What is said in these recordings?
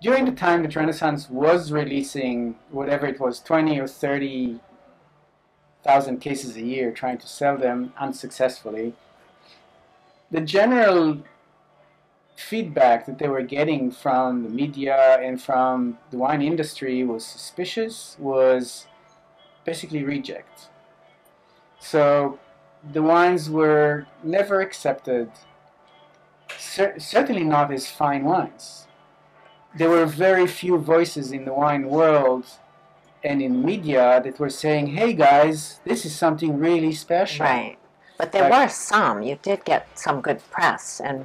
during the time that Renaissance was releasing whatever it was, 20 or 30 thousand cases a year, trying to sell them unsuccessfully, the general feedback that they were getting from the media and from the wine industry was suspicious, was basically reject. So the wines were never accepted, cer- certainly not as fine wines. There were very few voices in the wine world and in media that were saying, hey guys, this is something really special. Right. But there Like- were some. You did get some good press, and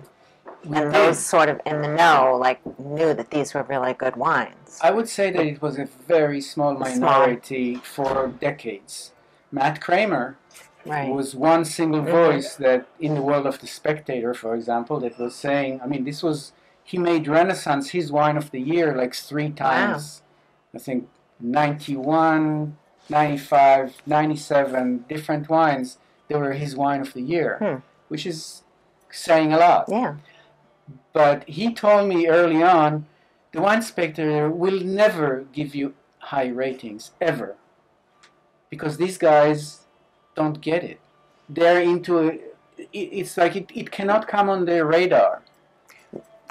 and those sort of in the know, like knew that these were really good wines. I would say that it was a very small Small. minority for decades. Matt Kramer right. was one single Mhm. voice that in the world of the spectator for example that was saying i mean this was he made renaissance his wine of the year like three times. I think 91 95 97 different wines they were his wine of the year Hmm. which is saying a lot. Yeah. but he told me early on the wine spectator will never give you high ratings ever because these guys don't get it. They're into it, it's like it, it cannot come on their radar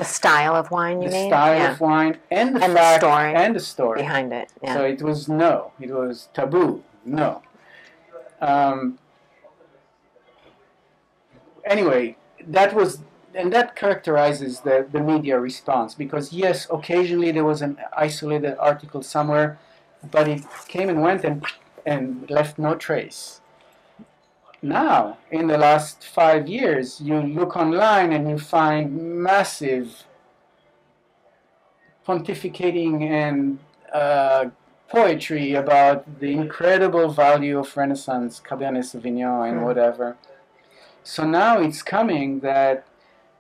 The style of wine you the mean? style yeah. of wine and the And the story and the story behind it. Yeah. so it was no it was taboo no um, anyway that was and that characterizes the, the media response because yes occasionally there was an isolated article somewhere but it came and went and and left no trace now in the last five years you look online and you find massive pontificating and uh, poetry about the incredible value of Renaissance Cabernet Sauvignon and Mm. whatever. So now it's coming that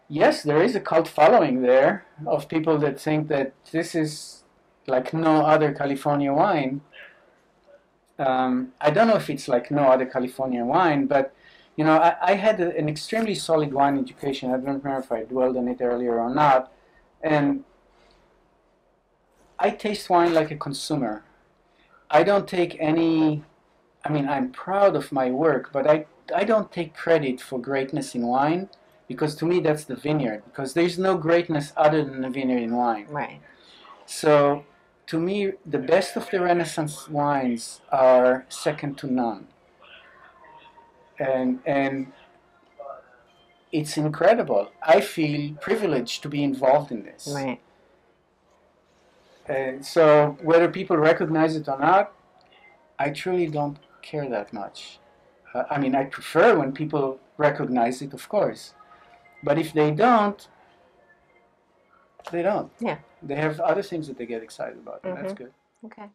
yes, there is a cult following there of people that think that this is like no other California wine. Um, I don't know if it's like no other California wine, but you know, I, I had a, an extremely solid wine education. I don't remember if I dwelled on it earlier or not, and I taste wine like a consumer. I don't take any. I mean, I'm proud of my work, but I I don't take credit for greatness in wine because to me that's the vineyard. Because there's no greatness other than the vineyard in wine. right. So, to me, the best of the Renaissance wines are second to none. And and it's incredible. I feel privileged to be involved in this. Right. And so, whether people recognize it or not, I truly don't care that much. Uh, I mean, I prefer when people recognize it, of course. But if they don't, they don't. Yeah. They have other things that they get excited about, and that's Mhm. good. Okay.